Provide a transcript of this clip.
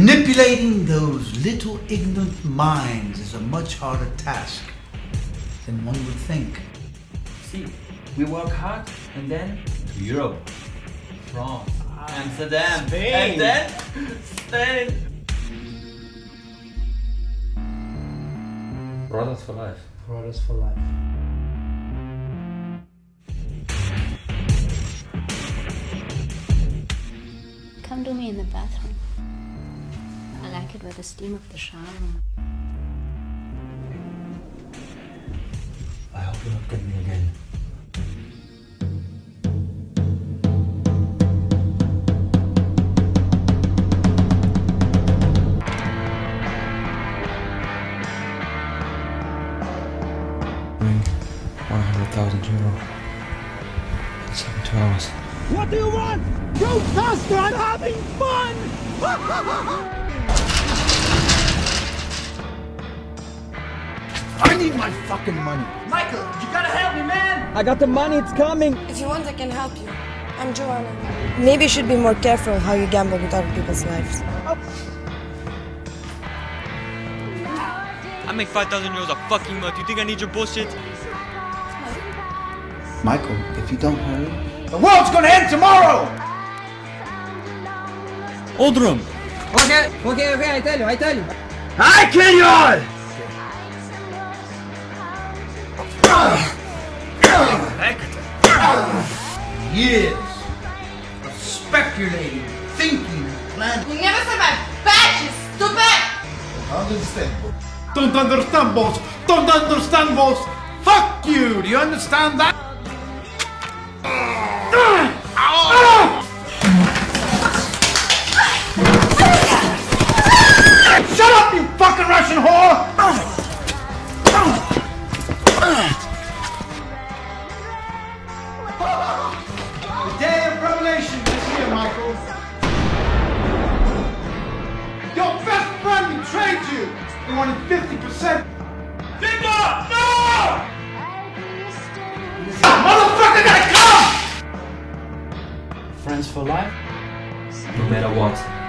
Manipulating those little ignorant minds is a much harder task than one would think. See, we work hard and then to Europe, France, Amsterdam, Spain. and then Spain. Brothers for life. Brothers for life. Come to me in the bathroom. I like it with the steam of the shower. I hope you don't get me again. Bring 100,000 euro. In 72 hours. What do you want? You faster! I'm having fun! need my fucking money. Michael, you gotta help me, man! I got the money, it's coming! If you want, I can help you. I'm Joanna. Maybe you should be more careful how you gamble with other people's lives. I make 5,000 euros a fucking month. You think I need your bullshit? Michael, if you don't hurry, the world's gonna end tomorrow! Odrum! Okay, okay, okay, I tell you, I tell you. I kill you all! Years of speculating, thinking, planning. You never said my badge, you stupid! Understand? Don't understand, boss. Don't understand, boss. Fuck you. Do you understand that? The day of revelation is here, Michael. Your best friend betrayed you! He wanted 50%! Linda! No! Motherfucker gotta come! Friends for life? No matter what,